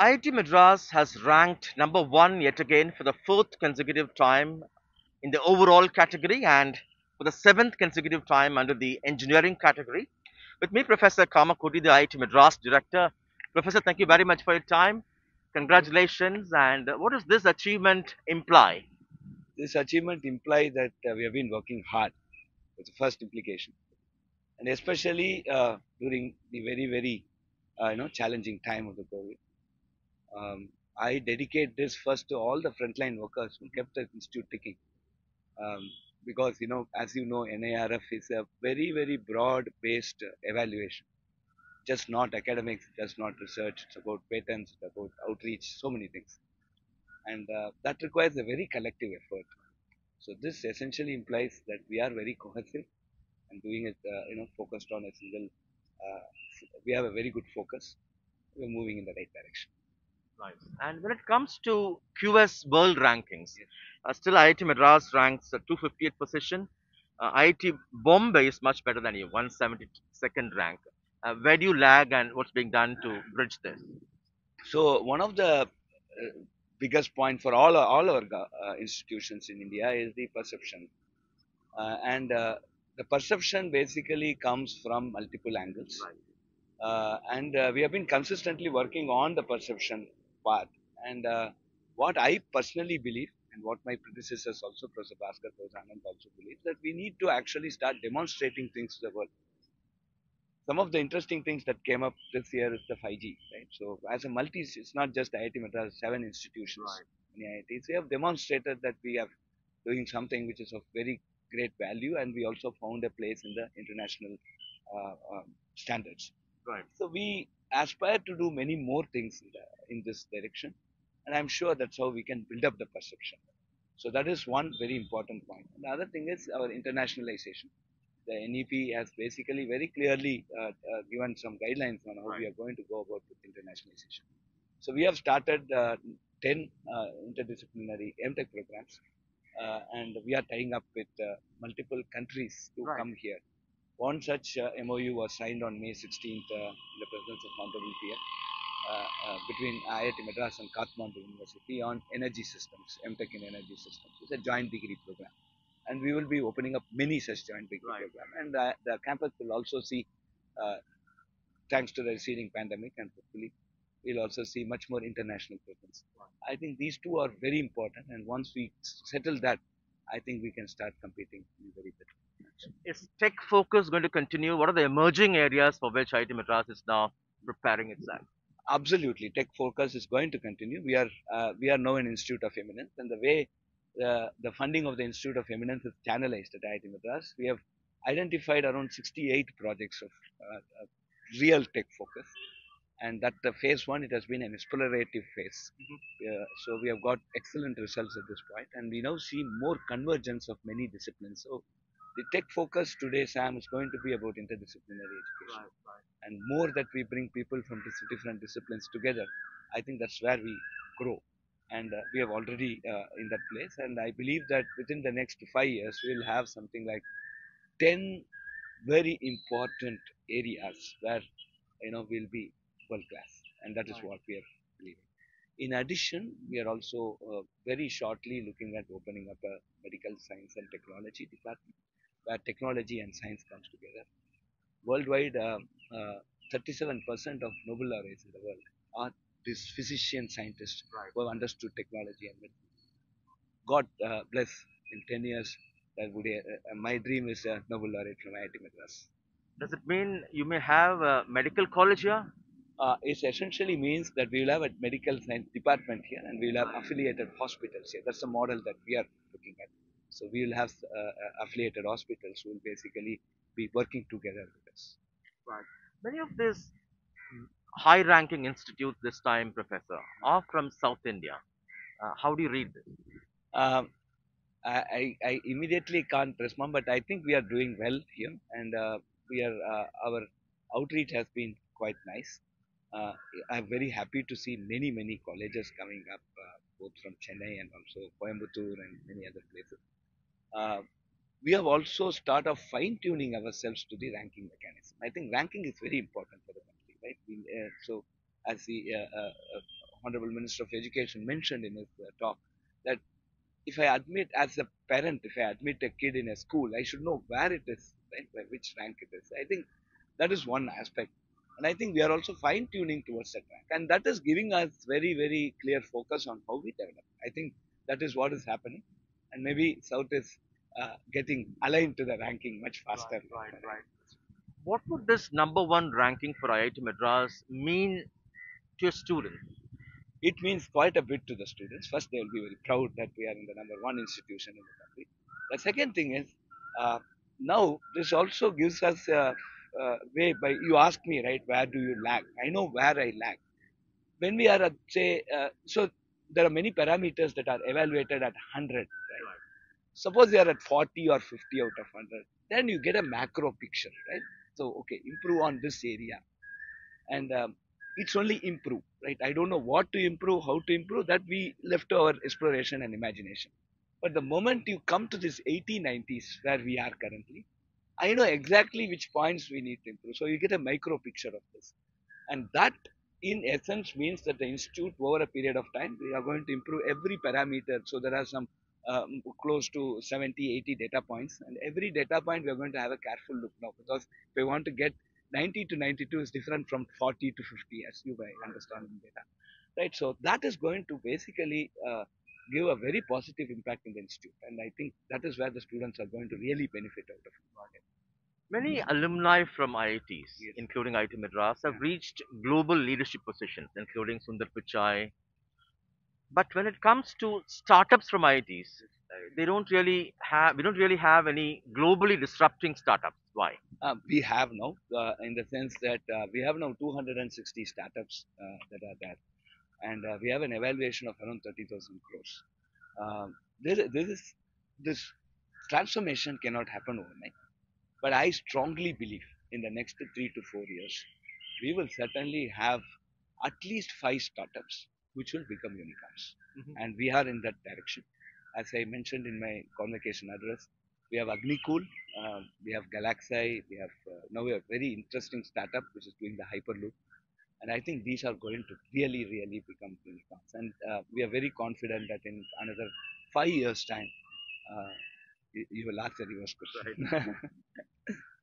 IIT Madras has ranked number one yet again for the fourth consecutive time in the overall category and for the seventh consecutive time under the engineering category. With me, Professor Kamakoti, the IIT Madras director. Professor, thank you very much for your time. Congratulations. And what does this achievement imply? This achievement implies that uh, we have been working hard. That's the first implication. And especially uh, during the very, very uh, you know, challenging time of the COVID. Um, I dedicate this first to all the frontline workers who kept the institute ticking. Um, because, you know, as you know, NIRF is a very, very broad based evaluation. Just not academics, just not research. It's about patents, it's about outreach, so many things. And uh, that requires a very collective effort. So this essentially implies that we are very cohesive and doing it, uh, you know, focused on a single. Uh, we have a very good focus. We're moving in the right direction. Nice. And when it comes to QS World Rankings, Yes. uh, still IIT Madras ranks at 258th position. Uh, IIT Bombay is much better than you, 172nd rank. Uh, where do you lag and what's being done to bridge this? So one of the uh, biggest point for all all our uh, institutions in India is the perception, uh, and uh, the perception basically comes from multiple angles, uh, and uh, we have been consistently working on the perception part. And uh, what I personally believe, and what my predecessors also, Professor Bhaskar Anand also believe, that we need to actually start demonstrating things to the world some of the interesting things that came up this year is the 5G, right? So as a multi, it's not just the IIT Madras, seven institutions in the IITs. We have demonstrated that we are doing something which is of very great value, and we also found a place in the international uh, um, standards. Right. So we aspire to do many more things in, this direction, and I'm sure that's how we can build up the perception. So that is one very important point. And the other thing is our internationalization the NEP has basically very clearly uh, uh, given some guidelines on how we are going to go about with internationalization. So we have started uh, 10 uh, interdisciplinary MTech programs, uh, and we are tying up with uh, multiple countries to Right. come here. One such uh, MOU was signed on May 16th uh, in the presence of Honorable PM uh, uh, between IIT Madras and Kathmandu University on energy systems, MTech in energy systems. It's a joint degree program and we will be opening up many such joint degree Right. program. And uh, the campus will also see, uh, thanks to the receding pandemic, and hopefully we'll also see much more international presence. I think these two are very important, and once we settle that, I think we can start competing in a very better. Is tech focus going to continue? What are the emerging areas for which IIT Madras is now preparing itself? Absolutely, tech focus is going to continue. We are uh, we are now an institute of eminence, and the way uh, the funding of the institute of eminence is channelized at IIT Madras, we have identified around 68 projects of uh, uh, real tech focus, and that the phase one it has been an explorative phase. Uh, so we have got excellent results at this point, and we now see more convergence of many disciplines. So the tech focus today, Sam, is going to be about interdisciplinary education and more that we bring people from dis- different disciplines together, I think that's where we grow. And uh, we have already uh, in that place. And I believe that within the next five years, we'll have something like 10 very important areas where, you know, we'll be world class. And that is Right. what we are believing. In addition, we are also uh, very shortly looking at opening up a medical science and technology department where technology and science comes together worldwide, uh, uh, 37% of Nobel laureates in the world are these physician scientists Right. who have understood technology and medicine. God uh, bless in 10 years. That would uh, my dream is a Nobel laureate from IIT Madras. Does it mean you may have a medical college here? Uh, it essentially means that we will have a medical science department here and we will have affiliated hospitals here. That's the model that we are looking at. So we will have uh, uh, affiliated hospitals who will basically be working together with us. Right. Many of these high ranking institutes this time, Professor, are from South India. Uh, how do you read this? Um, I, I I immediately can't respond, but I think we are doing well here, and uh, we are uh, our outreach has been quite nice. Uh, I'm very happy to see many many colleges coming up, uh, both from Chennai and also Coimbatore and many other places. Uh, we have also started fine tuning ourselves to the ranking mechanism. I think ranking is very important for the country, right? We, uh, so as the uh, uh, Honorable Minister of Education mentioned in his talk that if I admit as a parent, if I admit a kid in a school, I should know where it is, right, which rank it is. I think that is one aspect. And I think we are also fine tuning towards that rank. And that is giving us very, very clear focus on how we develop. I think that is what is happening. And maybe South is uh, getting aligned to the ranking much faster. Right, right, right. What would this number one ranking for IIT Madras mean to a student? It means quite a bit to the students. First, they will be very proud that we are in the number one institution in the country. The second thing is, uh, now this also gives us a, a way by you ask me right where do you lag i know where i lag when we are at say uh, so there are many parameters that are evaluated at 100 right? suppose you are at 40 or 50 out of 100 then you get a macro picture right so okay improve on this area and um, it's only improve right i don't know what to improve how to improve that we left to our exploration and imagination but the moment you come to this 80 90s where we are currently I know exactly which points we need to improve. So you get a micro picture of this. And that in essence means that the institute over a period of time, we are going to improve every parameter. So there are some um, close to 70, 80 data points. And every data point we are going to have a careful look now because we want to get 90 to 92 is different from 40 to 50 as you by understanding data. Right. So that is going to basically uh, give a very positive impact in the institute. And I think that is where the students are going to really benefit out of it. Many alumni from IITs, Yes. including IIT Madras, have reached global leadership positions, including Sundar Pichai. But when it comes to startups from IITs, uh, they don't really have. We don't really have any globally disrupting startups. Why? Uh, we have now, uh, in the sense that uh, we have now 260 startups uh, that are there, and uh, we have an evaluation of around 30,000 crores. Um, this, this is this transformation cannot happen overnight, but I strongly believe in the next three to four years, we will certainly have at least five startups which will become unicorns, Mhm. and we are in that direction. As I mentioned in my convocation address, we have Agnikul, uh, we have GalaxEye, we have uh, now we have very interesting startup which is doing the Hyperloop, and I think these are going to really, really become unicorns. And uh, we are very confident that in another five years' time, uh, you, you will ask the reverse question.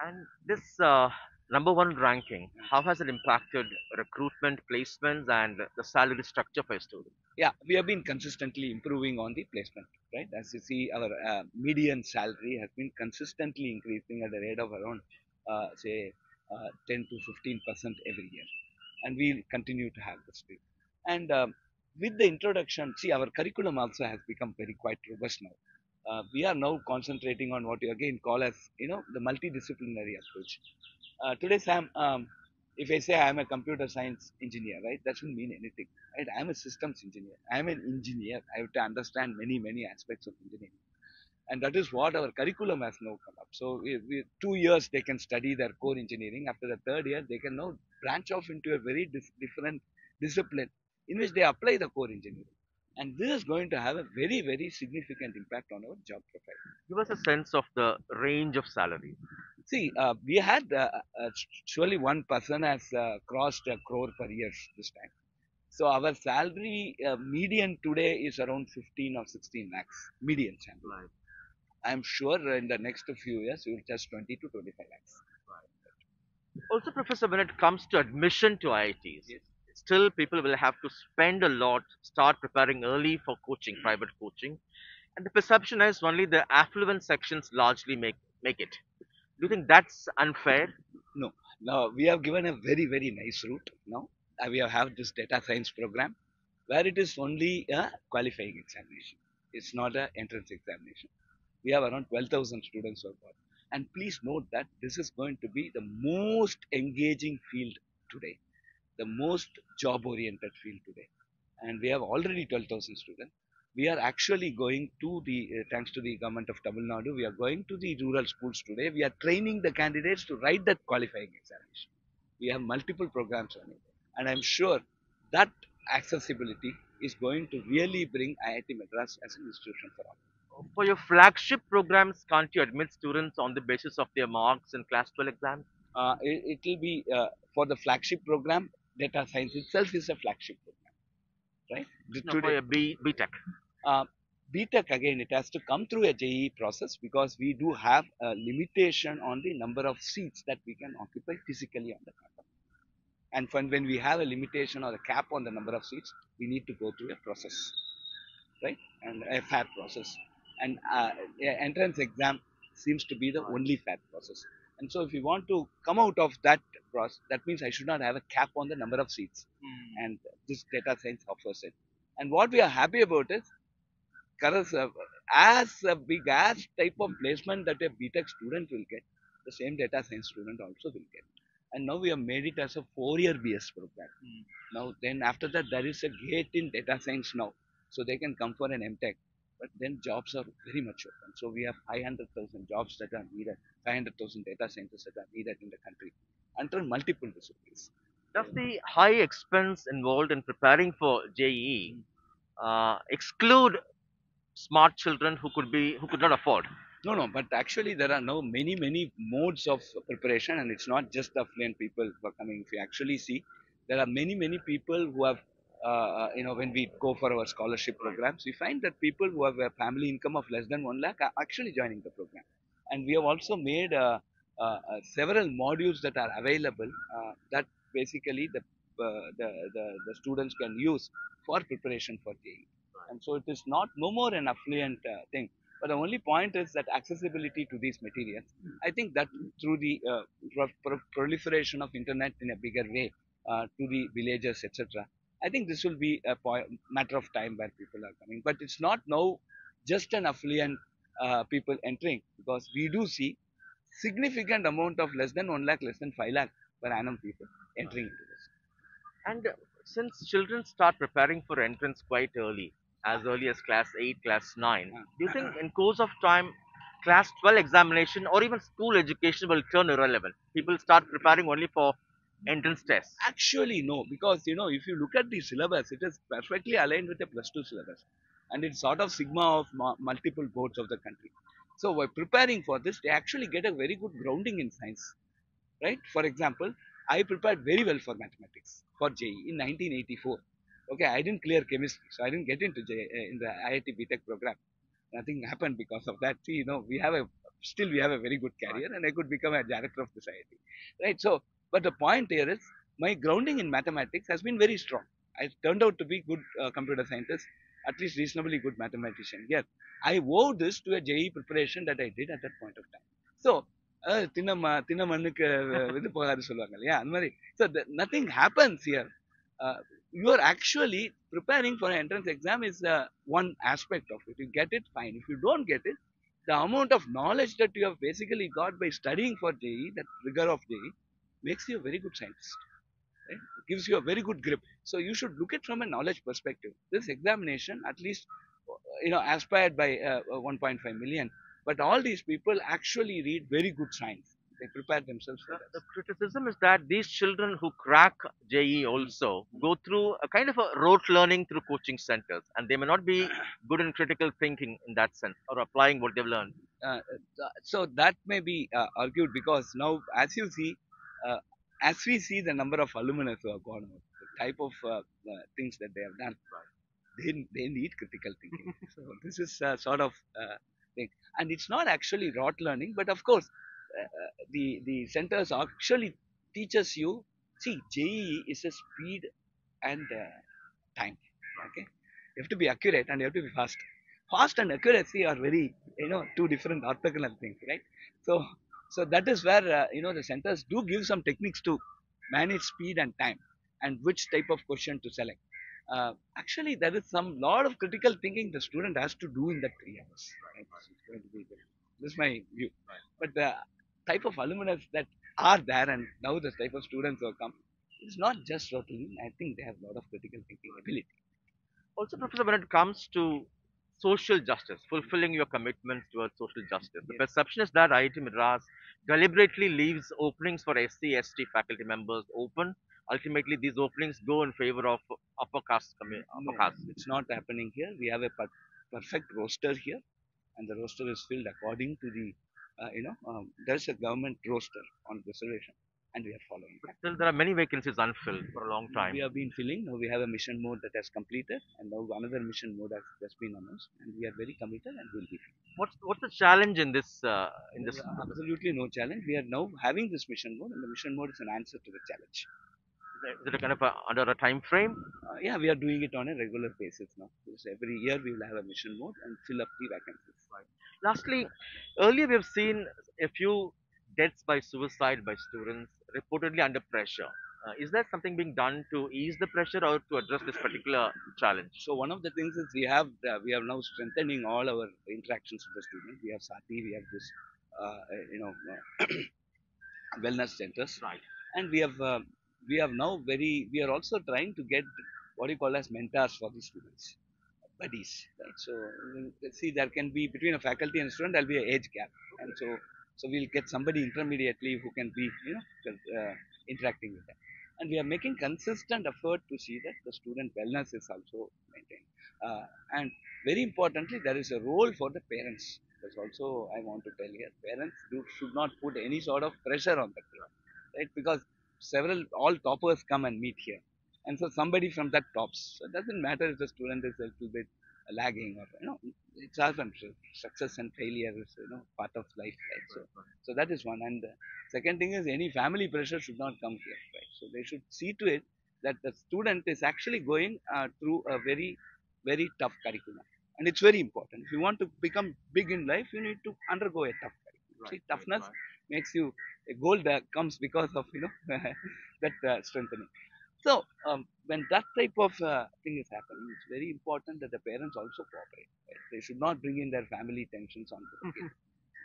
And this uh, number one ranking, how has it impacted recruitment, placements, and the salary structure for a student? yeah, we have been consistently improving on the placement, right? As you see, our uh, median salary has been consistently increasing at a rate of around, uh, say, uh, 10 to 15 percent every year, and we continue to have this rate. And um, with the introduction, see, our curriculum also has become very quite robust now. Uh, we are now concentrating on what you again call as, you know, the multidisciplinary approach. Uh, today, Sam, um, if I say I am a computer science engineer, right, that shouldn't mean anything right? I'm a systems engineer. I'm an engineer. I have to understand many, many aspects of engineering. And that is what our curriculum has now come up. So, we, we, two years they can study their core engineering. After the third year, they can now branch off into a very dis- different discipline in which they apply the core engineering. And this is going to have a very, very significant impact on our job profile. Give us a sense of the range of salary. See, uh, we had uh, uh, surely one person has uh, crossed a crore per year this time. So our salary uh, median today is around 15 or 16 lakhs median salary. I'm sure in the next few years we will touch 20 to 25 lakhs. right. Also, Professor, when it comes to admission to IITs, Yes. Still people will have to spend a lot, start preparing early for coaching, hmm. private coaching. And the perception is only the affluent sections largely make, make it. Do you think that's unfair? No, now we have given a very very nice route. Now we have, have this data science program where it is only a qualifying examination. It's not an entrance examination. We have around 12,000 students so far. And please note that this is going to be the most engaging field today, the most job oriented field today. And we have already 12,000 students. We are actually going to the, uh, thanks to the government of Tamil Nadu, we are going to the rural schools today. We are training the candidates to write that qualifying examination. We have multiple programs on it. And I'm sure that accessibility is going to really bring IIT Madras as an institution for all. For your flagship programs, can't you admit students on the basis of their marks in class 12 exams? Uh, it, will be uh, for the flagship program, data science itself is a flagship program. d- No, for today, a B, BTech. uh, BTech again, it has to come through a JEE process because we do have a limitation on the number of seats that we can occupy physically on the campus. And when, when we have a limitation or a cap on the number of seats, we need to go through a process, right? And a fair process. And uh, entrance exam seems to be the only fair process. And so if you want to come out of that process, that means I should not have a cap on the number of seats. And this data science offers it. And what we are happy about is as a big as type of placement that a BTech student will get, the same data science student also will get. And now we have made it as a four-year BS program. Mm. Now, then after that, there is a gate in data science now, so they can come for an MTech. But then jobs are very much open. So we have 500,000 jobs that are needed, 500,000 data centers that are needed in the country, and under multiple disciplines. Does the high expense involved in preparing for JEE uh, exclude smart children who could be who could not afford? No, no, but actually there are now many, many modes of preparation, and it's not just the affluent people who are coming. If you actually see, there are many, many people who have, uh, uh, you know, when we go for our scholarship programs, we find that people who have a family income of less than one lakh are actually joining the program. And we have also made uh, uh, uh, several modules that are available uh, that basically the, uh, the, the, the students can use for preparation for JEE. And so it is not no more an affluent uh, thing. But the only point is that accessibility to these materials. I think that through the uh, pro- pro- proliferation of internet in a bigger way uh, to the villages, etc. I think this will be a matter of time where people are coming. But it's not now just an affluent uh, people entering because we do see significant amount of less than 1 lakh, less than 5 lakh per annum people entering into this. And uh, since children start preparing for entrance quite early, as early as class 8, class 9, do you think in course of time, class 12 examination or even school education will turn irrelevant? People start preparing only for entrance tests. Actually, no, because you know, if you look at the syllabus, it is perfectly aligned with the plus two syllabus, and it's sort of sigma of multiple boards of the country. So, by preparing for this, they actually get a very good grounding in science, right? For example, I prepared very well for mathematics for JEE in 1984. Okay, I didn't clear chemistry, so I didn't get into J, uh, in the IIT BTech program. Nothing happened because of that. See, you know, we have a still we have a very good career, and I could become a director of this IIT, right? So, but the point here is my grounding in mathematics has been very strong. I turned out to be good uh, computer scientist, at least reasonably good mathematician here. I owe this to a JEE preparation that I did at that point of time. So, தின்னம்மா தின்ன மண்ணுக்கு இது போகாது சொல்லுவாங்க uh, you are actually preparing for an entrance exam is uh, one aspect of it. You get it, fine. If you don't get it, the amount of knowledge that you have basically got by studying for JEE, that rigor of JEE, makes you a very good scientist. Right? It gives you a very good grip. So you should look at from a knowledge perspective. This examination, at least, uh, you know, aspired by uh, uh, 1.5 million, but all these people actually read very good science. They prepare themselves for The, that. the criticism is that these children who crack JEE also go through a kind of a rote learning through coaching centers, and they may not be good in critical thinking in that sense or applying what they've learned. uh, so that may be uh, argued because now as you see uh, as we see the number of alumni who have gone out the type of uh, uh, things that they have done they, they need critical thinking. So this is uh, sort of uh, thing. And it's not actually rote learning but of course uh, the the centers actually teaches you see JEE is a speed and uh, time okay? You have to be accurate and you have to be fast. Fast and accuracy are very you know two different orthogonal things right? So so that is where uh, you know the centers do give some techniques to manage speed and time and which type of question to select. Uh, actually there is some lot of critical thinking the student has to do in that three hours right? It's going to be the- this is my view. But the type of alumni that are there and now the type of students who have come it's not just routine. I think they have a lot of critical thinking ability. Also, Professor, when it comes to social justice, fulfilling your commitments towards social justice, the Yes. perception is that IIT Madras deliberately leaves openings for SC, ST faculty members open. Ultimately, these openings go in favor of upper caste. Upper No, caste. it's not happening here. We have a per- perfect roster here, and the roster is filled according to the, uh, you know, um, there's a government roster on reservation, and we are following. But still, there are many vacancies unfilled for a long time. We have been filling. Now we have a mission mode that has completed, and now another mission mode has just been announced, and we are very committed and will be. filling. What's what's the challenge in this uh, in this? There is absolutely no challenge. We are now having this mission mode, and the mission mode is an answer to the challenge. Is it a kind of a, under a time frame? Uh, yeah, we are doing it on a regular basis now. Because every year we will have a mission mode and fill up the vacancies. Lastly, earlier we have seen a few deaths by suicide by students reportedly under pressure. Uh, is there something being done to ease the pressure or to address this particular challenge? So one of the things is we have uh, we have now strengthening all our interactions with the students. We have Saathi, we have this uh, you know uh, wellness centers, Right. and we have uh, we have now very we are also trying to get what you call as mentors for the students, buddies. Right. So see, there can be between a faculty and student there'll be an age gap, and so so we'll get somebody intermediately who can be you know uh, interacting with them. And we are making consistent effort to see that the student wellness is also maintained. Uh, and very importantly, there is a role for the parents. That's also I want to tell here. Parents do, should not put any sort of pressure on the kid, right? Because several all toppers come and meet here, and so somebody from that tops. So it doesn't matter if the student is a little bit lagging or you know it's often success and failure is you know part of life, right? So so that is one. And uh, second thing is any family pressure should not come here, right? So they should see to it that the student is actually going uh, through a very very tough curriculum, and it's very important. If you want to become big in life, you need to undergo a tough curriculum. See, toughness makes you a goal that comes because of you know that uh, strengthening. So um, when that type of uh, thing is happening, it's very important that the parents also cooperate. Right? They should not bring in their family tensions onto the kid.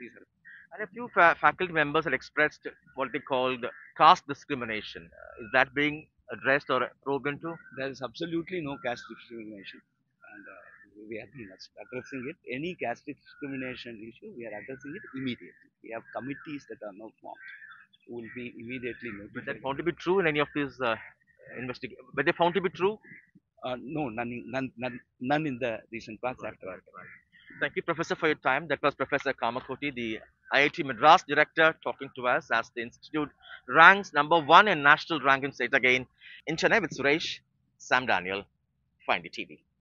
These are And a few fa- faculty members had expressed what they called caste discrimination. Uh, is that being addressed or probed into? there is absolutely no caste discrimination, and uh, we have been addressing it. Any caste discrimination issue, we are addressing it immediately. We have committees that are now formed who will be immediately Was notified. that found to be true in any of these uh, investig- Were they found to be true? Uh, no, none, in- none, none, none in the recent past after our Thank you, Professor, for your time. That was Professor Kamakoti, the IIT Madras director, talking to us as the institute ranks number one in national ranking state again in Chennai with Suresh, Sam Daniel, NDTV.